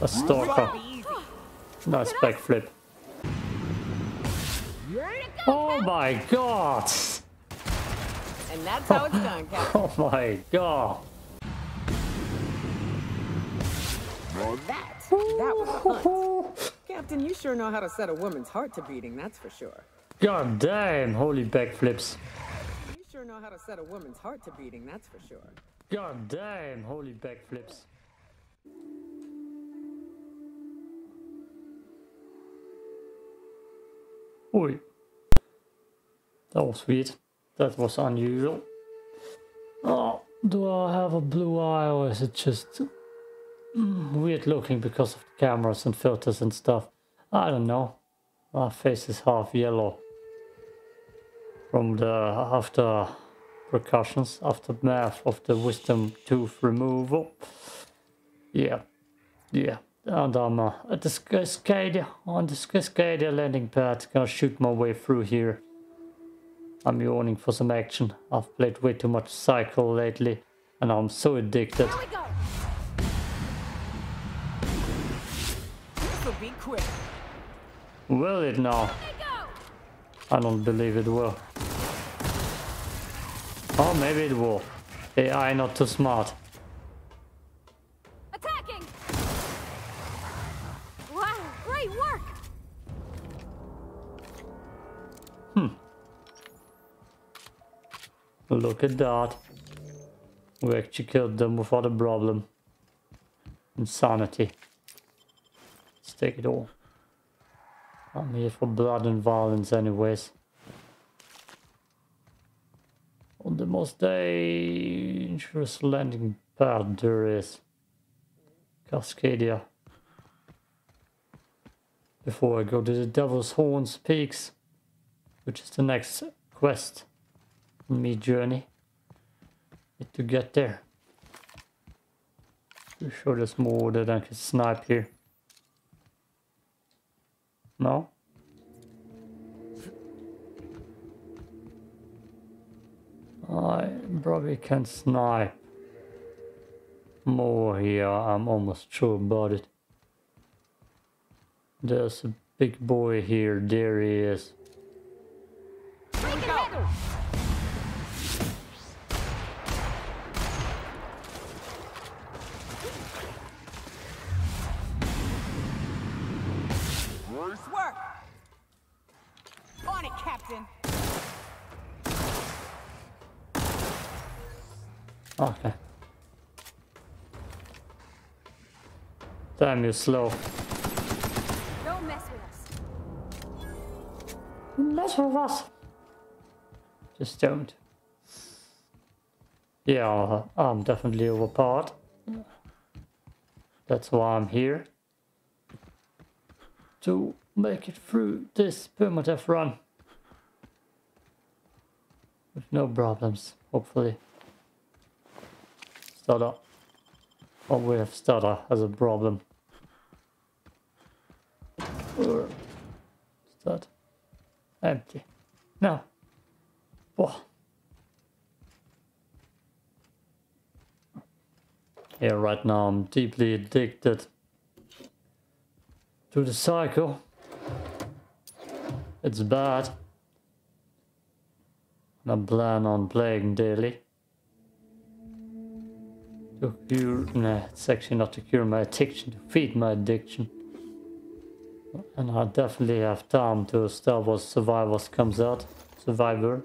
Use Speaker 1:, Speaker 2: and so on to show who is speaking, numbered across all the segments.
Speaker 1: A stalker. Nice backflip. Oh my god!
Speaker 2: And that's how it's done, Captain.
Speaker 1: Oh my god!
Speaker 2: That, that was a. Captain, you sure know how to set a woman's heart to beating, that's for sure.
Speaker 1: God damn, holy backflips.
Speaker 2: You sure know how to set a woman's heart to beating, that's for sure.
Speaker 1: God damn, holy backflips. Oi. That was weird. That was unusual. Oh, do I have a blue eye or is it just mm, weird looking because of the cameras and filters and stuff? I don't know. My face is half yellow from the after precautions, aftermath of the wisdom tooth removal. Yeah, yeah. And I'm uh, at the Cascadia, on the Cascadia landing pad, gonna shoot my way through here. I'm yawning for some action. I've played way too much Cycle lately, and I'm so addicted.
Speaker 3: Here we go.
Speaker 2: This'll be quick.
Speaker 1: Will it now?
Speaker 3: Here we go.
Speaker 1: I don't believe it will. Oh, maybe it will. AI not too smart. Look at that. We actually killed them without a problem. Insanity. Let's take it all. I'm here for blood and violence anyways. On the most dangerous landing pad there is. Cascadia. Before I go to the Devil's Horns Peaks, which is the next quest me journey. To get there. You sure there's more that I can snipe here? No? I probably can snipe more here, I'm almost sure about it. There's a big boy here, there he is. Damn, you're slow.
Speaker 3: Don't mess with us.
Speaker 1: Mess with us. Just don't. Yeah, I'm definitely overpowered. That's why I'm here. To make it through this permadeath run. With no problems, hopefully. Stutter. Oh, we have Stutter as a problem. Or is that empty? No. Whoa. Yeah, right now I'm deeply addicted to the cycle. It's bad. And I plan on playing daily. To cure, nah, it's actually not to cure my addiction, to feed my addiction. And I definitely have time till Star Wars Survivors comes out. Survivor.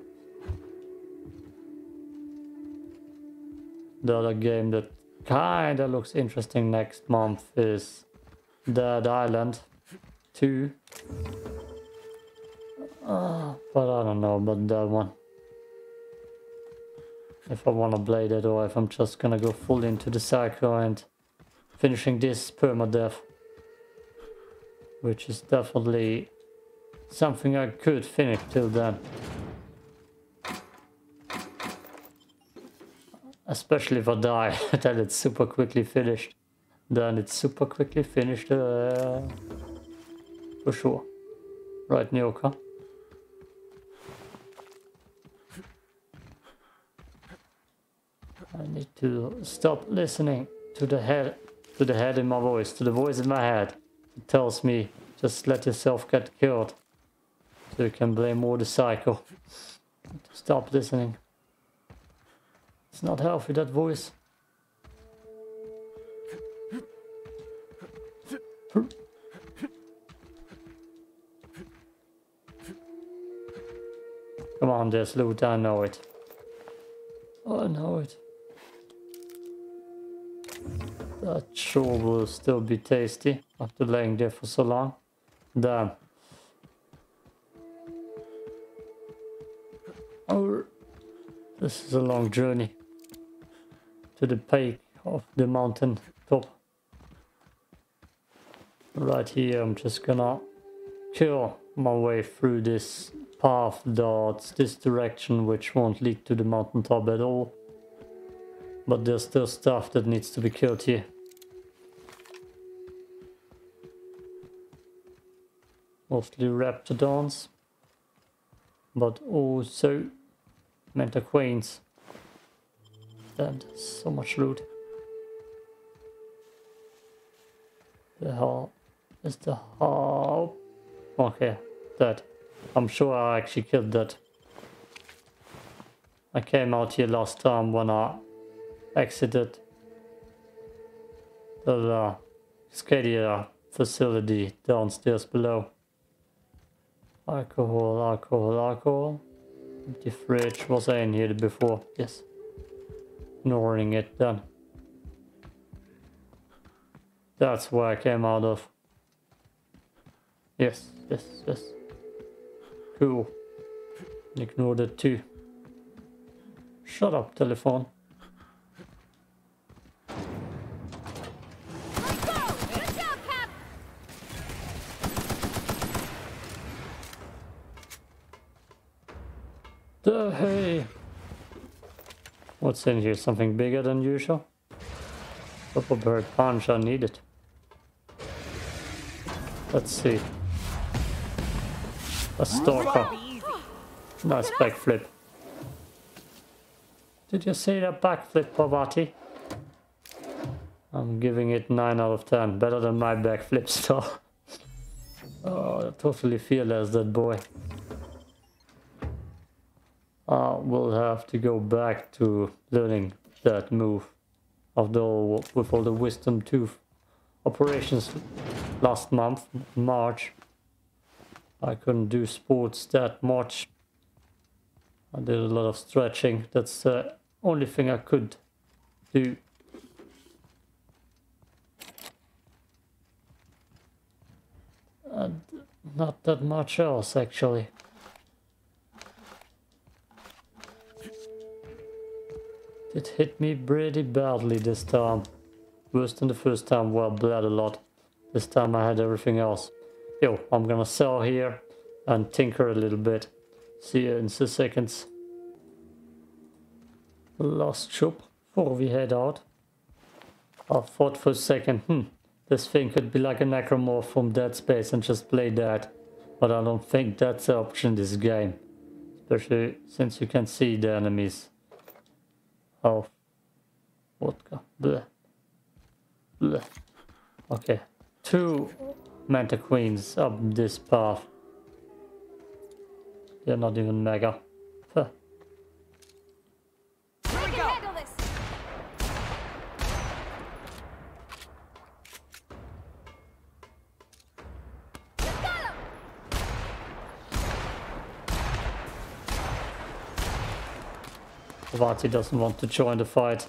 Speaker 1: The other game that kinda looks interesting next month is Dead Island 2. Uh, but I don't know about that one. If I wanna play that or if I'm just gonna go full into the cycle and finishing this permadeath. Which is definitely something I could finish till then. Especially if I die, then it's super quickly finished. Then it's super quickly finished uh, for sure. Right, Nyoka? I need to stop listening to the head to the head in my voice, to the voice in my head. It tells me, just let yourself get killed. So you can blame more the cycle. Stop listening. It's not healthy, that voice. Come on, there's loot, I know it. Oh, I know it. That sure will still be tasty after laying there for so long. Damn. Oh, this is a long journey to the peak of the mountain top. Right here, I'm just gonna kill my way through this path that's this direction, which won't lead to the mountain top at all. But there's still stuff that needs to be killed here. Mostly raptidons, but also mantiqueens. And so much loot. The hell is the hell? Okay, that. I'm sure I actually killed that. I came out here last time when I exited the uh, Scadia facility downstairs below. Alcohol, alcohol, alcohol. Empty fridge. Was I in here before? Yes. Ignoring it then. That's where I came out of. Yes, yes, yes. Cool. Ignore that too. Shut up, telephone.
Speaker 3: Let's go! Good job, Cap!
Speaker 1: The hey. What's in here? Something bigger than usual? Purple bird punch, I need it. Let's see. A stalker. Nice backflip. Did you see that backflip, Parvati? I'm giving it 9 out of 10. Better than my backflip star. oh, totally fearless, that boy. Uh, we'll have to go back to learning that move. All, with all the wisdom tooth operations last month, March, I couldn't do sports that much. I did a lot of stretching. That's the only thing I could do. And not that much else, actually. It hit me pretty badly this time. Worse than the first time where I bled a lot. This time I had everything else. Yo, I'm gonna sell here and tinker a little bit. See you in two seconds. Last shop before we head out. I thought for a second, hmm, this thing could be like a necromorph from Dead Space and just play that. But I don't think that's the option in this game. Especially since you can see the enemies. Oh. Vodka. Bleh. Bleh. Okay. Two Mantiqueens up this path. They're not even mega. Huh.
Speaker 3: We can handle this! Got him!
Speaker 1: Parvati doesn't want to join the fight.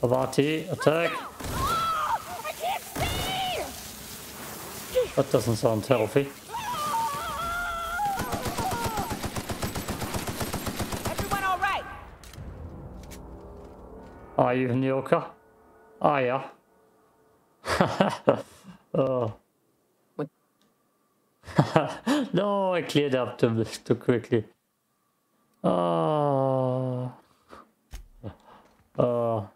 Speaker 1: Parvati, attack!
Speaker 3: I can't see!
Speaker 1: That doesn't sound healthy.
Speaker 2: Everyone all right?
Speaker 1: Are you Nyoka? Ah, yeah. oh.
Speaker 2: What?
Speaker 1: no, I cleared up too, too quickly. Oh. Oh.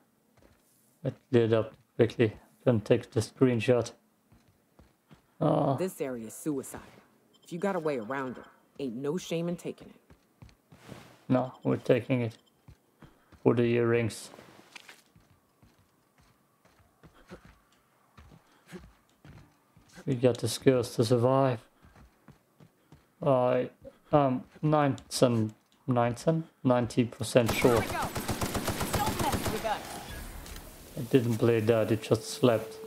Speaker 1: It cleared up quickly. Couldn't take the screenshot. Oh.
Speaker 2: This area is suicide. If you got a way around it, ain't no shame in taking it.
Speaker 1: No, we're taking it. For the earrings. We got the skills to survive. I um, am 9% 19 90% sure
Speaker 2: we go. Don't mess with us.
Speaker 1: I didn't play that, it just slept.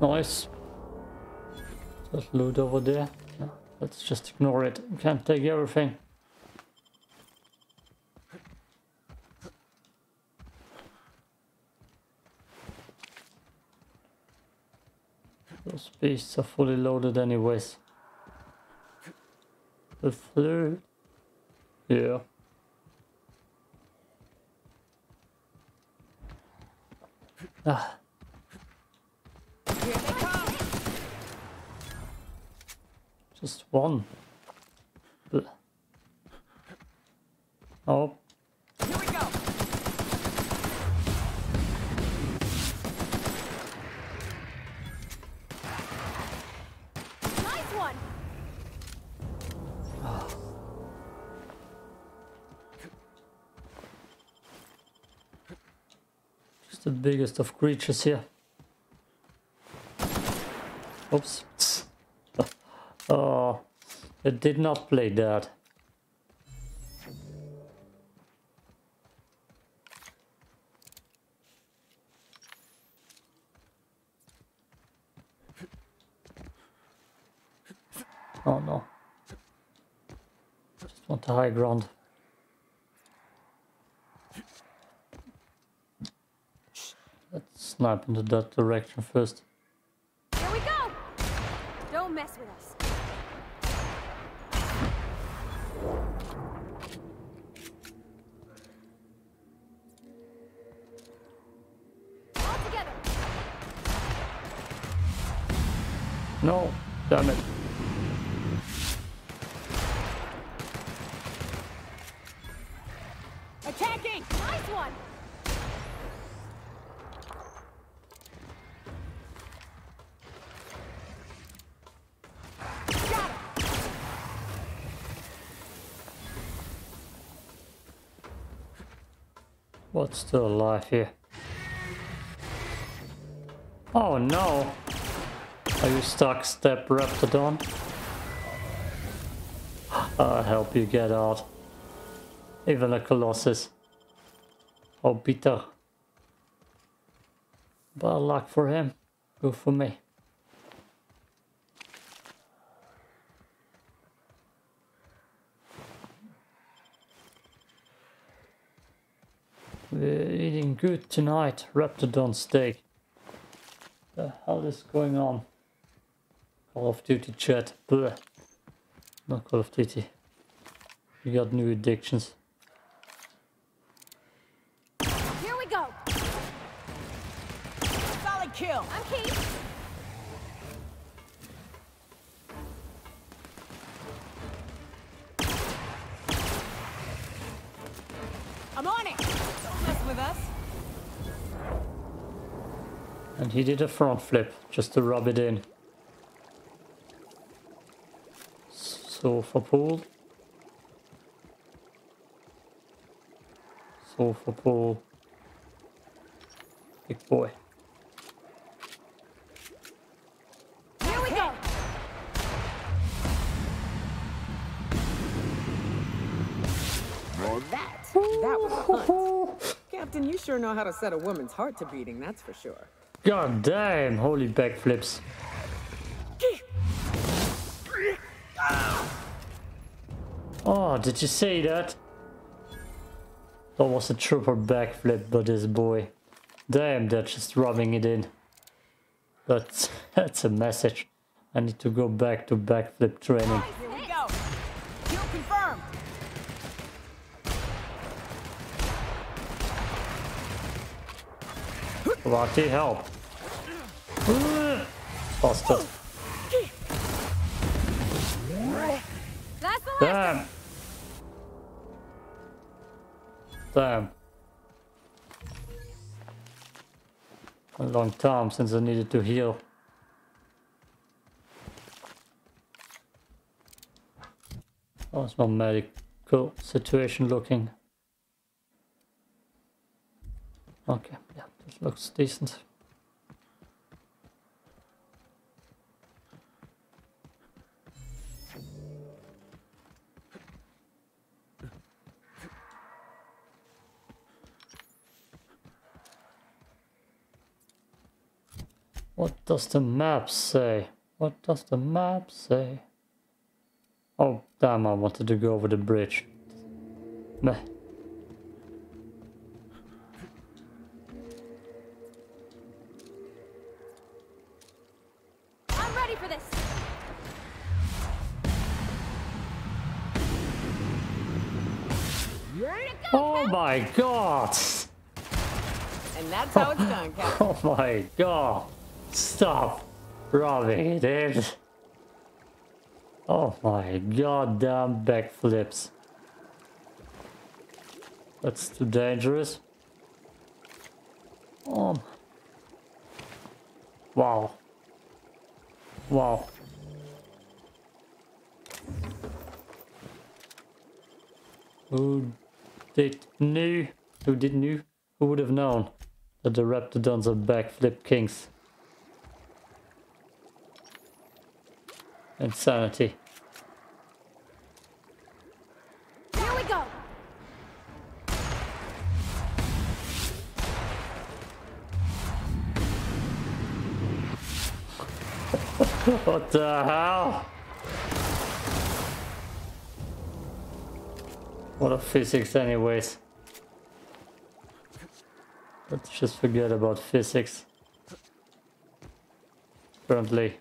Speaker 1: Nice. Just loot over there. Let's just ignore it. We Can't take everything. Those beasts are fully loaded anyways. The flute. Yeah. Ah.
Speaker 2: Here they come.
Speaker 1: Just one. Bleh. Oh,
Speaker 2: Here we go.
Speaker 3: Nice one.
Speaker 1: just the biggest of creatures here. Oops. Oh, it did not play that. Oh no. Just want the high ground. Let's snipe into that direction first. Still alive here? Oh no! Are you stuck, Step Raptidon? I'll help you get out. Even a Colossus. Oh, bitter. Bad luck for him. Good for me. We're eating good tonight. Raptidon steak. The hell is going on? Call of Duty chat. Bleh. Not Call of Duty. We got new addictions. And he did a front flip just to rub it in. Sofa pool. Sofa pool. Big boy.
Speaker 3: Here we go.
Speaker 2: Well, that. That was a hunt. Captain, you sure know how to set a woman's heart to beating, that's for sure.
Speaker 1: God damn, holy backflips. Oh, did you see that? That was a trooper backflip by this boy. Damn, they're just rubbing it in. That's, that's a message. I need to go back to backflip training.
Speaker 2: Here we go. Kill confirmed.
Speaker 1: Rocky, help. Bastard.
Speaker 3: That's the last.
Speaker 1: Damn. Damn. A long time since I needed to heal. How's my medical situation looking? Okay, yeah, this looks decent. What does the map say? What does the map say? Oh, damn, I wanted to go over the bridge. Meh. My god!
Speaker 2: And that's how it's done, Captain.
Speaker 1: Oh my god! Stop rubbing it in! Oh my goddamn backflips. That's too dangerous. Oh. Wow. Wow. Who did knew? Who did knew? Who would have known that the Raptidons are backflip kings? Insanity.
Speaker 3: Here we go.
Speaker 1: What the hell? What a physics anyways. Let's just forget about physics. Currently.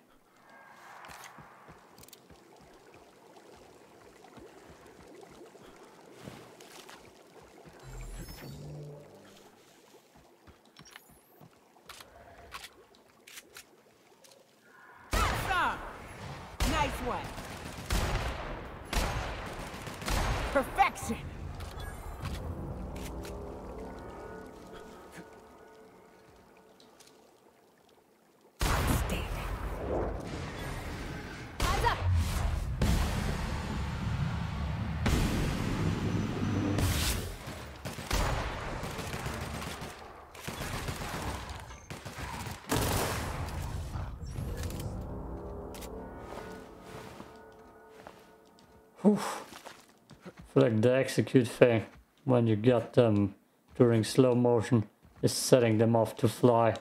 Speaker 1: Feel like the execute thing when you get them during slow motion is setting them off to fly.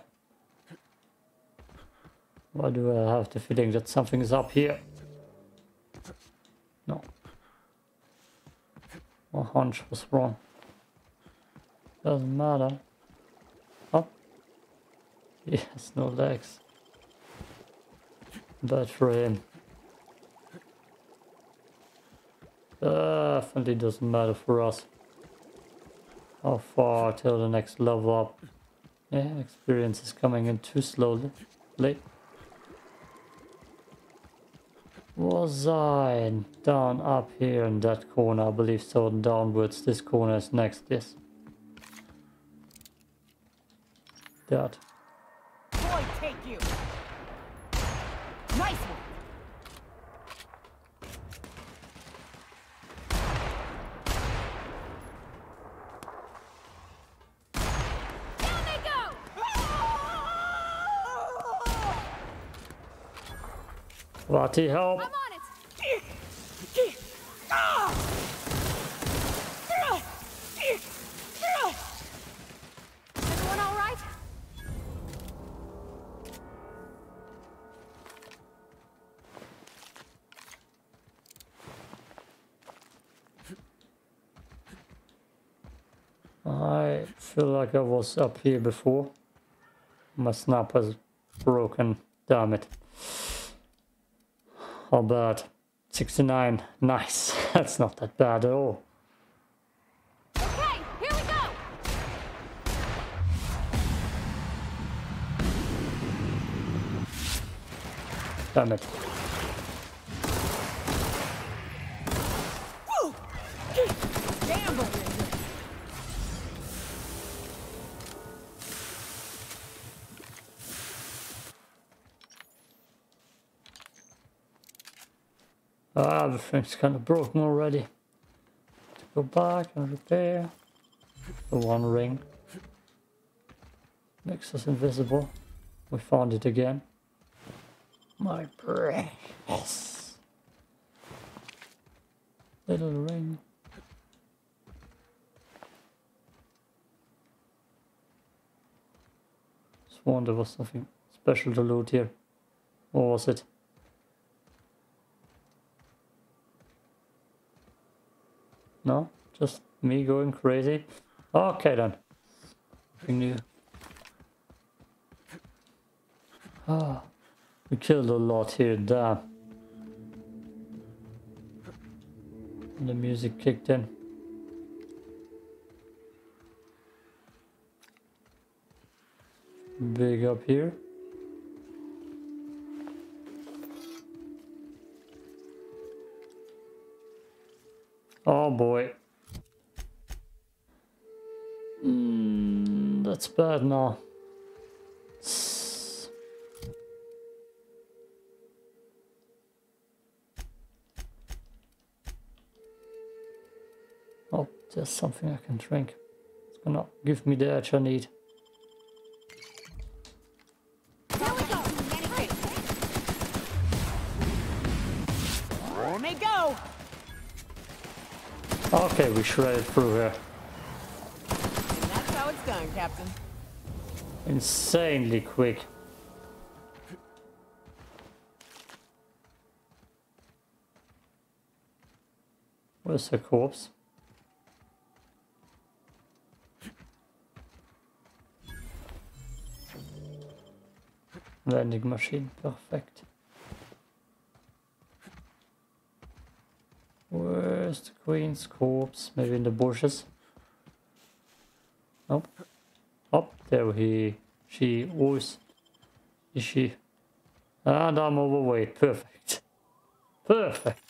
Speaker 1: Why do I have the feeling that something is up here? No. My hunch was wrong. Doesn't matter. Up. Yes, no legs. Bad for him. Uh, Definitely doesn't matter for us. How far till the next level up? Yeah, experience is coming in too slowly. Late. Was I down up here in that corner? I believe so. Downwards. This corner is next. Yes. That.
Speaker 2: Boy, take you. Nice one.
Speaker 3: Down they go.
Speaker 1: Lottie, help!
Speaker 3: I'm on it. Everyone all right?
Speaker 1: I feel like I was up here before. My snap has broken. Damn it. How bad? 69. Nice. That's not that bad at all.
Speaker 3: Okay, here we go.
Speaker 1: Damn it. Ah, everything's kind of broken already. To go back and repair. The one ring. Makes us invisible. We found it again. My precious. Little ring. Sworn there was something special to loot here. What was it? No? Just me going crazy? Okay then. New. Ah, we killed a lot here, damn. And the music kicked in. Big up here. Oh boy. Mm, that's bad now. Oh, just something I can drink. It's gonna give me the edge I need. Okay, we shredded through here.
Speaker 2: And that's how it's done, Captain.
Speaker 1: Insanely quick. Where's the corpse? Vending machine, perfect. Where's the queen's corpse? Maybe in the bushes? Nope. Up there he, she was, is she? And I'm overweight, perfect. Perfect.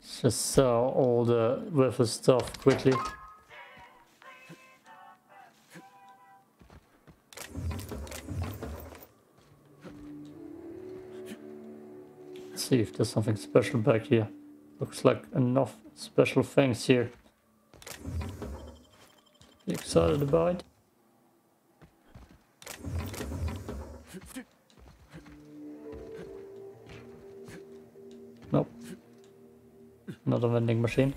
Speaker 1: Let's just sell all the worthless stuff quickly. See if there's something special back here. Looks like enough special things here. You excited about it? Nope. Not a vending machine.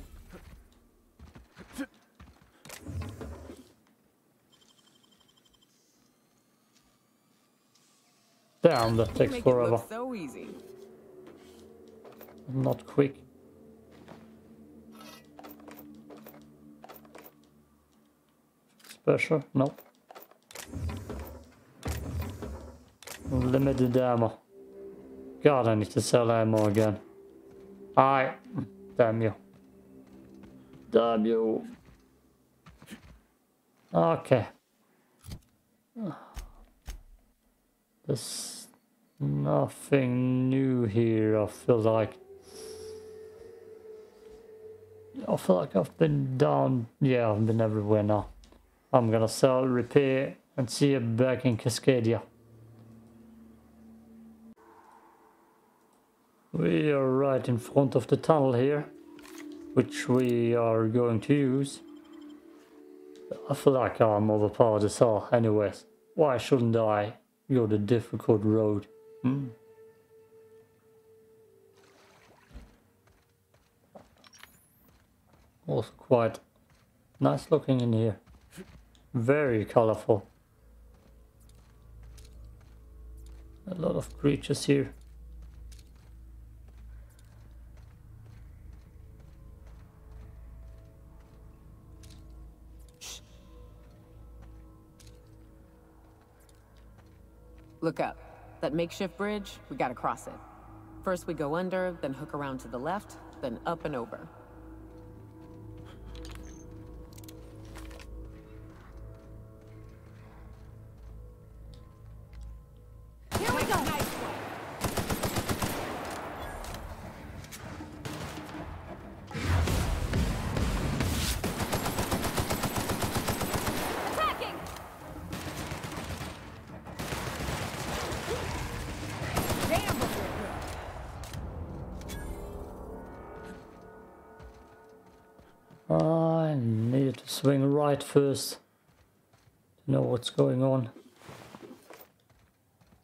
Speaker 1: Damn, that takes forever.
Speaker 2: so easy.
Speaker 1: Not quick. Special? Nope. Limited ammo. God, I need to sell ammo again. I. Damn you. Damn you. Okay. There's nothing new here, I feel like. I feel like I've been down. Yeah, I've been everywhere now. I'm gonna sell, repair, and see you back in Cascadia. We are right in front of the tunnel here, which we are going to use. I feel like I'm overpowered as hell anyways. Why shouldn't I go the difficult road? Hmm? Also quite nice looking in here. Very colorful. A lot of creatures here.
Speaker 2: Look up. That makeshift bridge, we gotta cross it. First we go under, then hook around to the left, then up and over.
Speaker 1: First to know what's going on.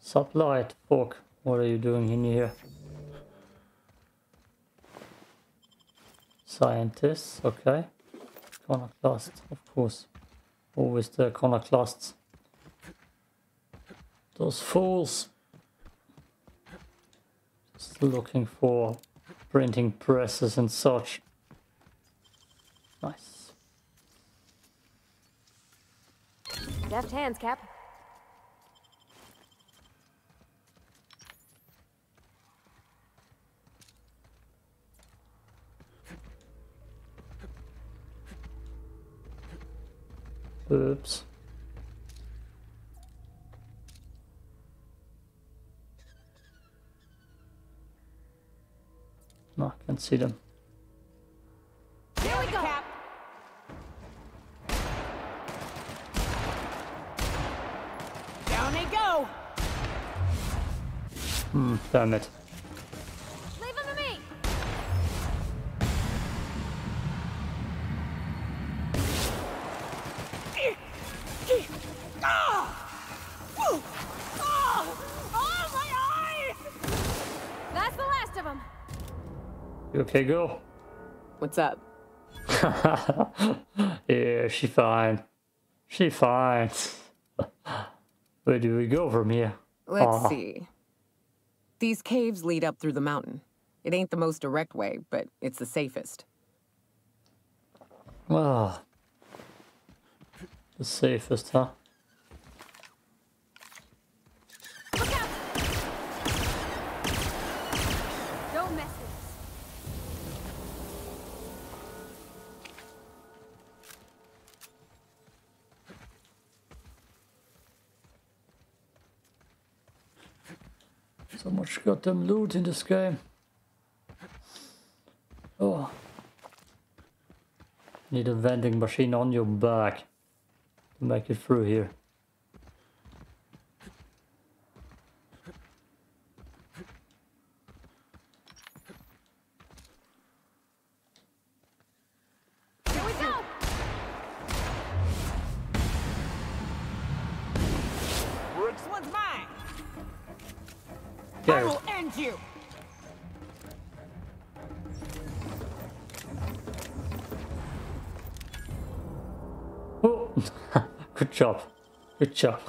Speaker 1: Sublight, fuck, what are you doing in here? Scientists, okay. Iconoclast, of course. Always the iconoclasts. Those fools. Just looking for printing presses and such. Nice.
Speaker 3: Deft hands, Cap.
Speaker 1: Oops. No, I can't see them. Damn it.
Speaker 3: Leave him to me.
Speaker 2: Oh, my eyes!
Speaker 3: That's the last of them.
Speaker 1: You okay, girl?
Speaker 2: What's up?
Speaker 1: yeah, she fine. She fine. Where do we go from here?
Speaker 2: Let's
Speaker 1: Aw.
Speaker 2: see. These caves lead up through the mountain. It ain't the most direct way, but it's the safest.
Speaker 1: Ah. The safest, huh? So much goddamn loot in this game. Oh. Need a vending machine on your back to make it through here. Job.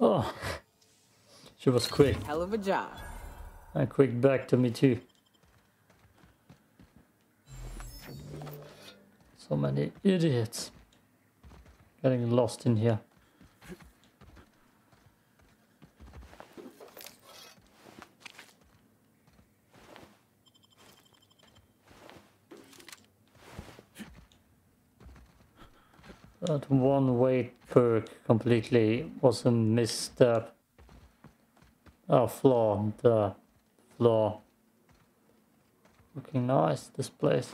Speaker 1: Oh. She was quick.
Speaker 2: Hell of a job.
Speaker 1: And quick back to me too. So many idiots. Getting lost in here. That one weight perk completely was a misstep. Oh, flaw, the flaw. Looking nice, this place.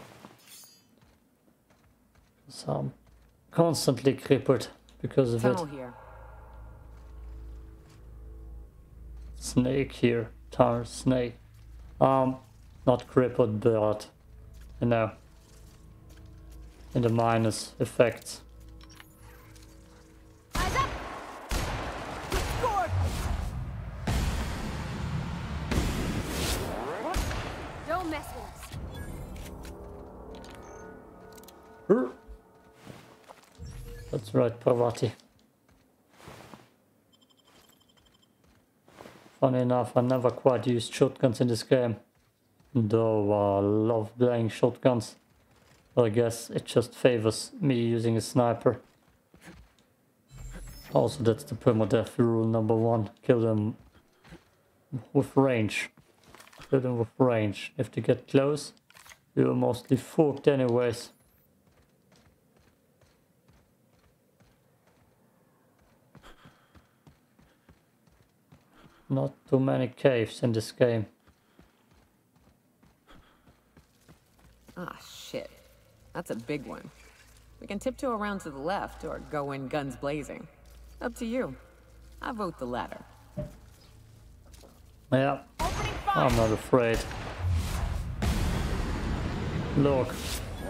Speaker 1: So I'm constantly crippled because of
Speaker 2: Tunnel
Speaker 1: it.
Speaker 2: here.
Speaker 1: Snake here, tower snake. Um, not crippled, but you know, in the minus effects. That's. Funny enough, I never quite used shotguns in this game. Though I love playing shotguns. I guess it just favors me using a sniper. Also, that's the permadeath rule number one. Kill them with range. Kill them with range. If they get close, you're mostly fucked anyways. Not too many caves in this game.
Speaker 2: Ah, shit. That's a big one. We can tiptoe around to the left or go in guns blazing. Up to you. I vote the latter.
Speaker 1: Yeah, I'm not afraid. Look,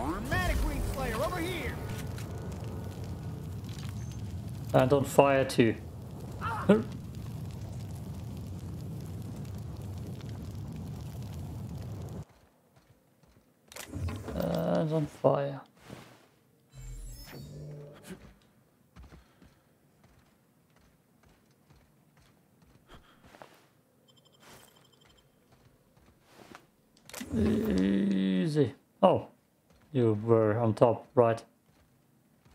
Speaker 4: over here!
Speaker 1: And on fire too. On fire. Easy. Oh, you were on top, right?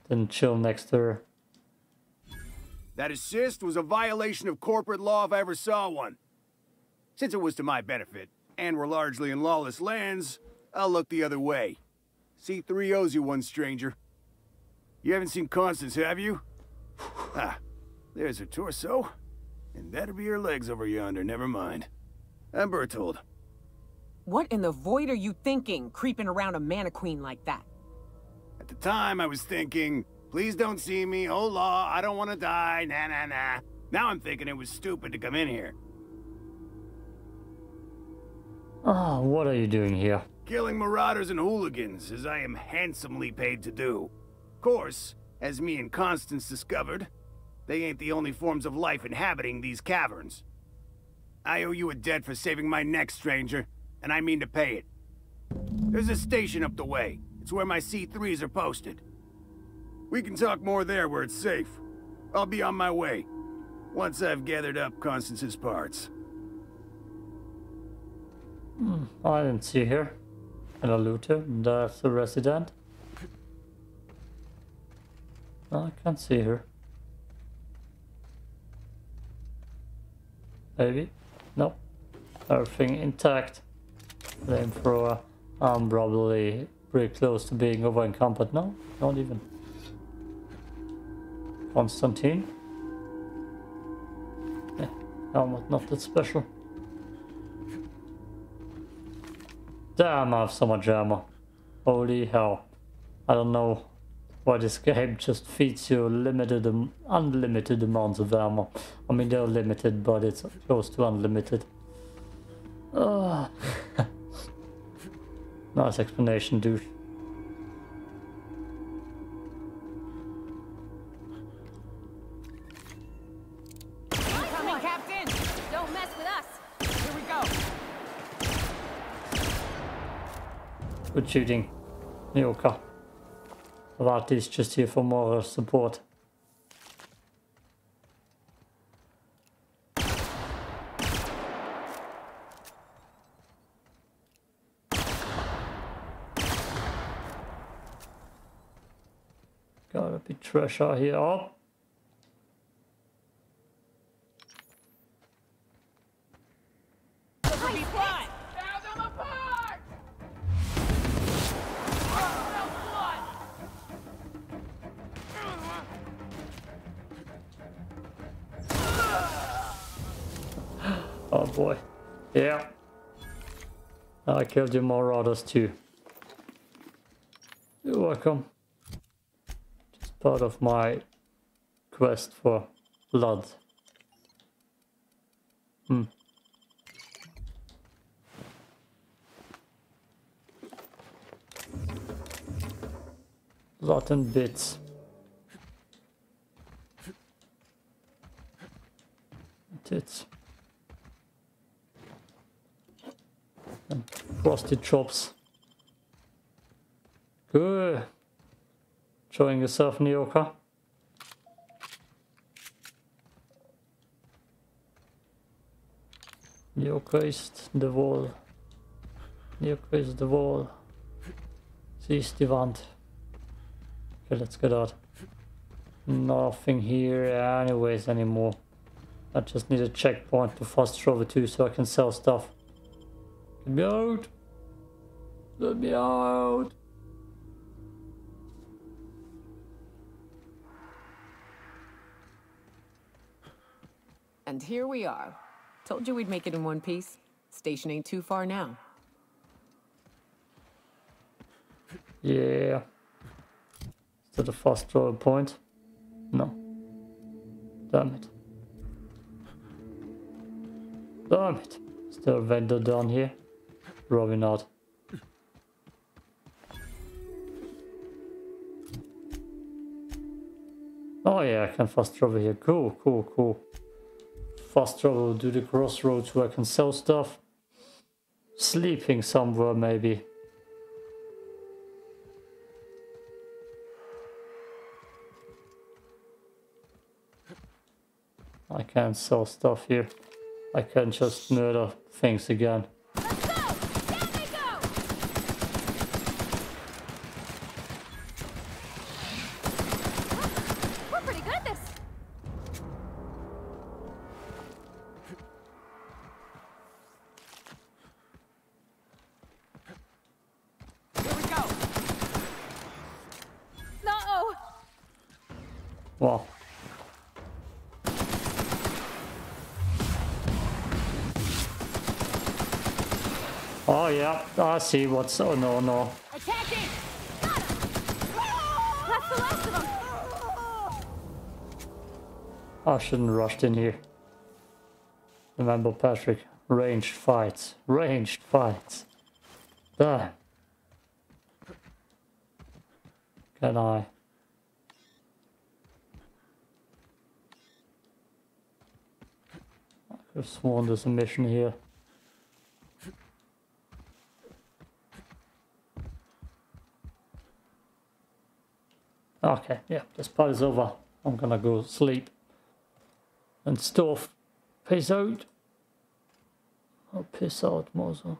Speaker 1: Then chill next to her.
Speaker 4: That assist was a violation of corporate law if I ever saw one. Since it was to my benefit, and we're largely in lawless lands, I'll look the other way. C3 owes you one, stranger. You haven't seen Constance, have you? ah, there's her torso. And that'll be her legs over yonder, never mind. I'm Bertold.
Speaker 2: What in the void are you thinking, creeping around a mannequin like that?
Speaker 4: At the time, I was thinking, please don't see me, oh law, I don't want to die, nah nah nah. Now I'm thinking it was stupid to come in here.
Speaker 1: Ah, oh, what are you doing here?
Speaker 4: Killing marauders and hooligans, as I am handsomely paid to do. Of course, as me and Constance discovered, they ain't the only forms of life inhabiting these caverns. I owe you a debt for saving my neck, stranger, and I mean to pay it. There's a station up the way. It's where my C3s are posted. We can talk more there where it's safe. I'll be on my way, once I've gathered up Constance's parts.
Speaker 1: Hmm, I didn't see her. And a looter, that's a resident. I can't see her. Maybe? No. Everything intact. Flamethrower. I'm probably pretty close to being over encumbered. No, not even. Constantine. Yeah, helmet not that special. Damn, I have so much ammo. Holy hell. I don't know why this game just feeds you limited, um, unlimited amounts of ammo. I mean, they're limited, but it's close to unlimited. Nice explanation, dude. Good shooting, Nyoka. That is just here for more uh, support. Got a bit treasure here. Oh. Killed your marauders too. You're welcome. Just part of my quest for blood. Hmm. Rotten bits. Tits. Frosted chops. Good. Enjoying yourself, Nyoka? Nyoka is the wall. Nyoka is the wall. Seize the wand. Okay, let's get out. Nothing here anyways anymore. I just need a checkpoint to fast travel to so I can sell stuff. Let me out. Let me out.
Speaker 2: And here we are. Told you we'd make it in one piece. Station ain't too far now.
Speaker 1: Yeah. Is that a fast draw point? No. Damn it. Damn it. Is there a vendor down here? Probably not. Oh yeah, I can fast travel here. Cool, cool, cool. Fast travel to the crossroads where I can sell stuff. Sleeping somewhere maybe. I can't sell stuff here. I can just murder things again. See what's oh no no.
Speaker 3: Attacking! That's the last of them!
Speaker 1: Oh, I shouldn't have rushed in here. Remember Patrick, ranged fights. Ranged fights. Damn. Can I? I could have sworn there's a mission here. Okay, yeah, this part is over. I'm gonna go sleep. And stuff. Peace out. Oh, piss out, Mozo.